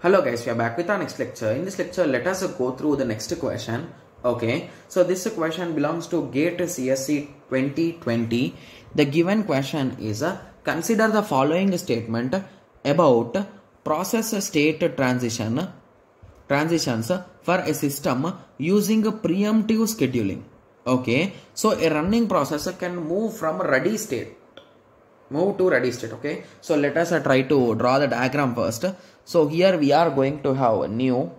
Hello guys, we are back with our next lecture. In this lecture, let us go through the next question. Okay, so this question belongs to GATE CSE 2020. The given question is consider the following statement about process state transition transitions for a system using preemptive scheduling. Okay, so a running process can move from a ready state move to ready state okay? So let us uh, try to draw the diagram first. So here we are going to have a new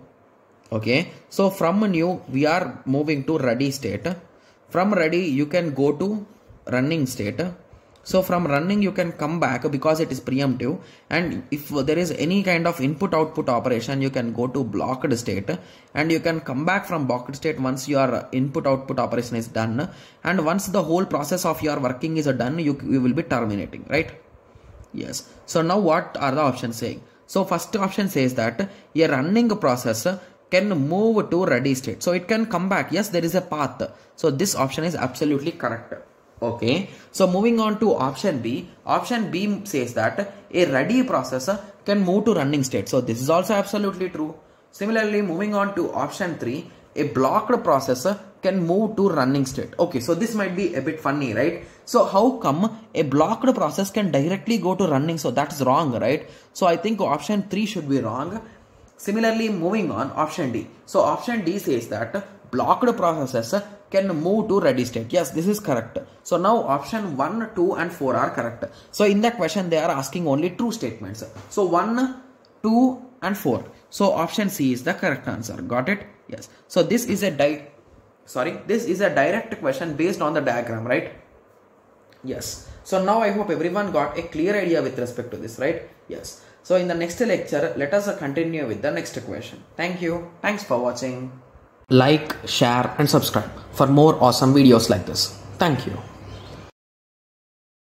okay? So from new we are moving to ready state. From ready you can go to running state so from running you can come back because it is preemptive. And if there is any kind of input output operation you can go to blocked state. And you can come back from blocked state once your input output operation is done. And once the whole process of your working is done you, you will be terminating right? Yes. So now what are the options saying? So first option says that a running process can move to ready state. So it can come back. Yes there is a path. So this option is absolutely correct okay. So moving on to option b. Option b says that a ready process can move to running state. So this is also absolutely true. Similarly moving on to option 3 a blocked process can move to running state. Okay. So this might be a bit funny right? So how come a blocked process can directly go to running? So that's wrong right? So i think option 3 should be wrong. Similarly moving on option d. So option d says that blocked processes can move to ready state. Yes this is correct. So now option 1 2 and 4 are correct. So in the question they are asking only true statements. So 1 2 and 4 so option c is the correct answer. Got it? Yes. So this is a di sorry this is a direct question based on the diagram right? Yes. So now i hope everyone got a clear idea with respect to this right? Yes. So in the next lecture let us continue with the next question. Thank you. Thanks for watching like share and subscribe for more awesome videos like this. Thank you